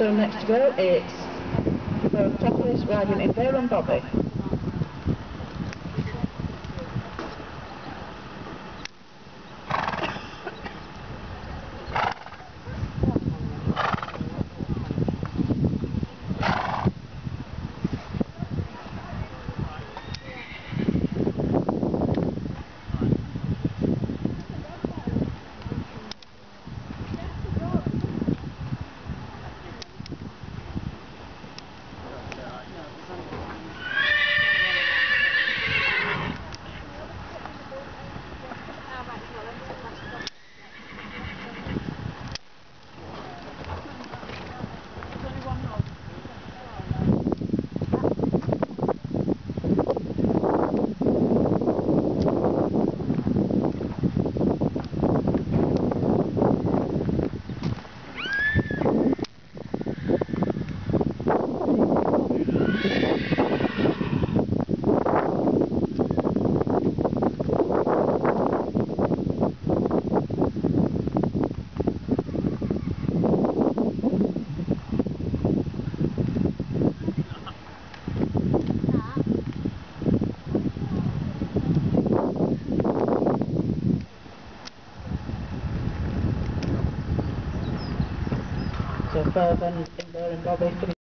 So next to go, it's the Topless riding in Bear and Bobby. So Fervent in Bear and Bobby.